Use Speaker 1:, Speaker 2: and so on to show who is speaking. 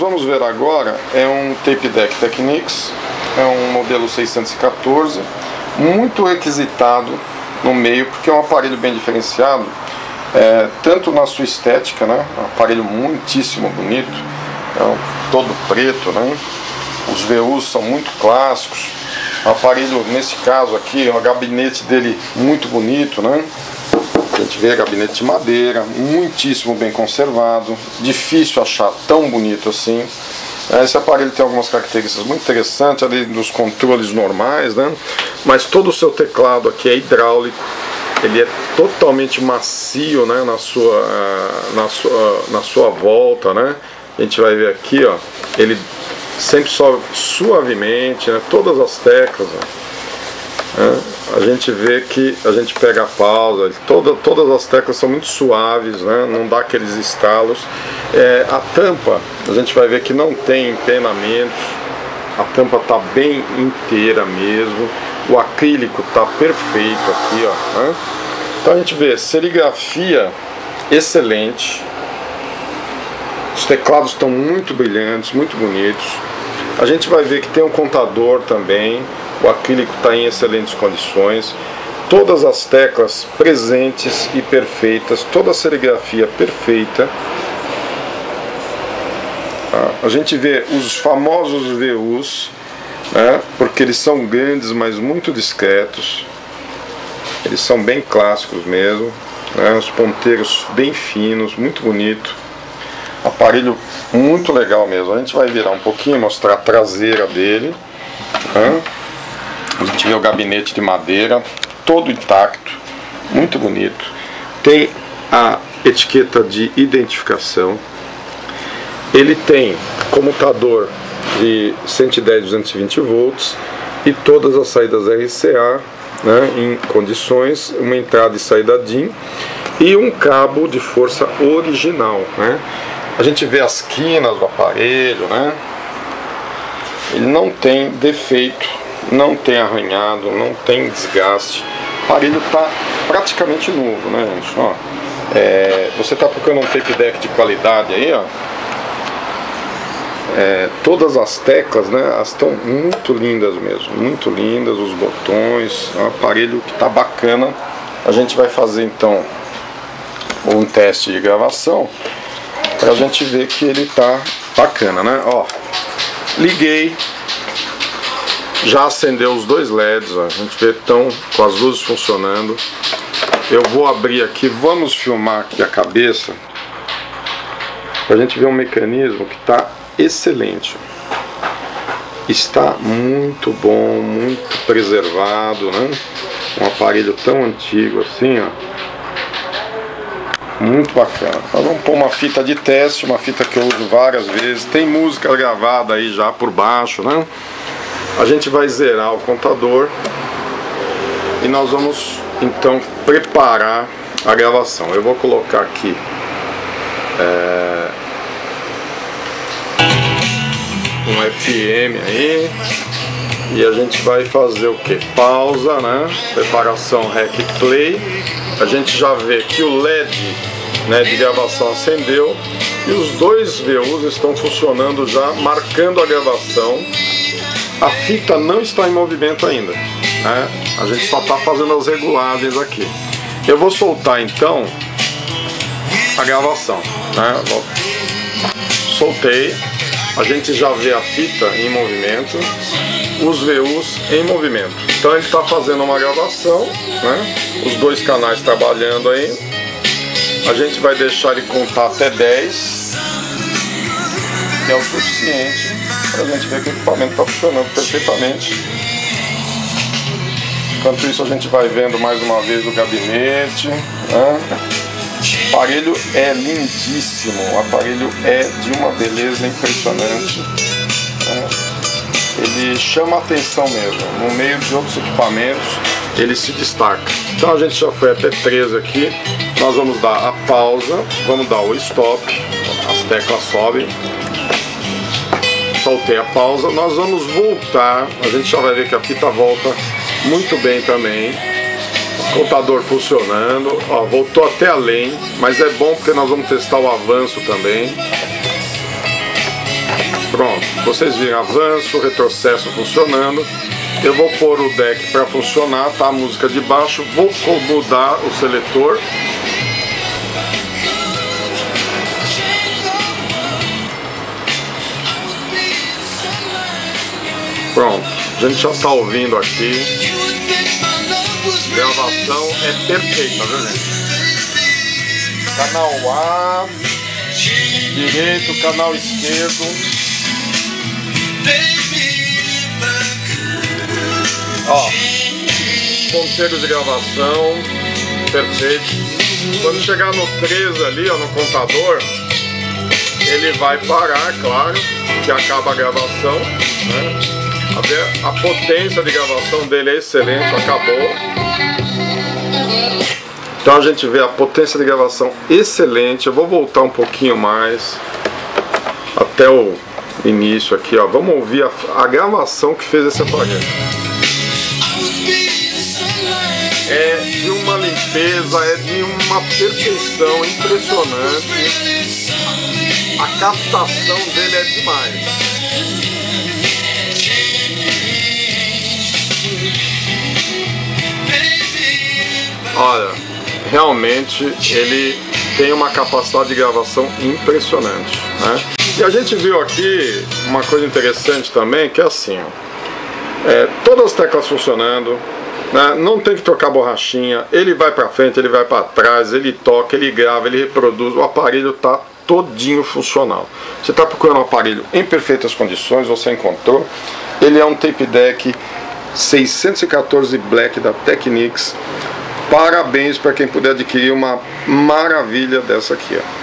Speaker 1: vamos ver agora é um Tape Deck Technics, é um modelo 614, muito requisitado no meio, porque é um aparelho bem diferenciado, é, tanto na sua estética, né, um aparelho muitíssimo bonito, é um, todo preto, né, os VUs são muito clássicos, aparelho, nesse caso aqui, o gabinete dele muito bonito, né, a gente vê gabinete de madeira, muitíssimo bem conservado, difícil achar tão bonito assim. Esse aparelho tem algumas características muito interessantes, além dos controles normais, né? Mas todo o seu teclado aqui é hidráulico, ele é totalmente macio, né? Na sua, na sua, na sua volta, né? A gente vai ver aqui, ó, ele sempre sobe suavemente, né? Todas as teclas, né? A gente vê que a gente pega a pausa, toda, todas as teclas são muito suaves, né? não dá aqueles estalos. É, a tampa, a gente vai ver que não tem empenamentos, a tampa está bem inteira mesmo, o acrílico está perfeito aqui, ó. Né? Então a gente vê serigrafia excelente, os teclados estão muito brilhantes, muito bonitos. A gente vai ver que tem um contador também, o acrílico está em excelentes condições, todas as teclas presentes e perfeitas, toda a serigrafia perfeita. Ah, a gente vê os famosos VUs, né, porque eles são grandes, mas muito discretos. Eles são bem clássicos mesmo, né, os ponteiros bem finos, muito bonito. Aparelho muito legal mesmo. A gente vai virar um pouquinho, mostrar a traseira dele. Né? A gente vê o gabinete de madeira, todo intacto, muito bonito. Tem a etiqueta de identificação. Ele tem comutador de 110 220 volts e todas as saídas RCA né, em condições, uma entrada e saída DIN e um cabo de força original. Né? A gente vê as quinas do aparelho, né? ele não tem defeito não tem arranhado, não tem desgaste. O aparelho está praticamente novo, né, gente? Ó, é, você está procurando um tape deck de qualidade aí, ó. É, todas as teclas, né, estão muito lindas mesmo, muito lindas, os botões, é um aparelho que está bacana. A gente vai fazer então um teste de gravação para a gente ver que ele está bacana, né? Ó, liguei, já acendeu os dois LEDs, ó. a gente vê estão com as luzes funcionando. Eu vou abrir aqui, vamos filmar aqui a cabeça para a gente ver um mecanismo que está excelente. Está muito bom, muito preservado, né? Um aparelho tão antigo assim, ó. Muito bacana. Nós vamos pôr uma fita de teste, uma fita que eu uso várias vezes. Tem música gravada aí já por baixo, né? A gente vai zerar o contador e nós vamos então preparar a gravação. Eu vou colocar aqui é, um FM aí e a gente vai fazer o que? Pausa, né? Preparação Rec Play. A gente já vê que o LED né, de gravação acendeu e os dois VUs estão funcionando já, marcando a gravação a fita não está em movimento ainda. Né? A gente só está fazendo as regulagens aqui. Eu vou soltar então a gravação. Né? Soltei. A gente já vê a fita em movimento, os VUs em movimento. Então ele está fazendo uma gravação, né? os dois canais trabalhando aí. A gente vai deixar ele contar até 10, que é o suficiente a gente ver que o equipamento está funcionando perfeitamente. Enquanto isso a gente vai vendo mais uma vez o gabinete. Né? O aparelho é lindíssimo, o aparelho é de uma beleza impressionante. Né? Ele chama atenção mesmo, no meio de outros equipamentos ele se destaca. Então a gente já foi até 13 aqui, nós vamos dar a pausa, vamos dar o stop, as teclas sobem, soltei a pausa, nós vamos voltar, a gente já vai ver que a fita volta muito bem também. Contador funcionando, ó, voltou até além, mas é bom porque nós vamos testar o avanço também. Pronto, vocês viram avanço, retrocesso funcionando. Eu vou pôr o deck para funcionar, tá a música de baixo, vou mudar o seletor. Pronto, a gente já está ouvindo aqui. A gravação é perfeita, viu gente? Canal A, direito, canal esquerdo. Ó, ponteiro de gravação, perfeito. Quando chegar no 3 ali, ó, no contador, ele vai parar, claro, que acaba a gravação, né? A, potência de gravação dele é excelente, acabou. Então a gente vê a potência de gravação excelente. Eu vou voltar um pouquinho mais até o início aqui, ó. Vamos ouvir a, a gravação que fez esse aparelho é de uma limpeza, é de uma perfeição impressionante. A captação dele é demais. Olha, realmente ele tem uma capacidade de gravação impressionante. Né? E a gente viu aqui uma coisa interessante também, que é assim, ó, é, todas as teclas funcionando, né? Não tem que trocar borrachinha, ele vai para frente, ele vai para trás, ele toca, ele grava, ele reproduz, o aparelho está todinho funcional. Você está procurando um aparelho em perfeitas condições, você encontrou. Ele é um tape deck 614 Black da Technics. Parabéns para quem puder adquirir uma maravilha dessa aqui. Ó.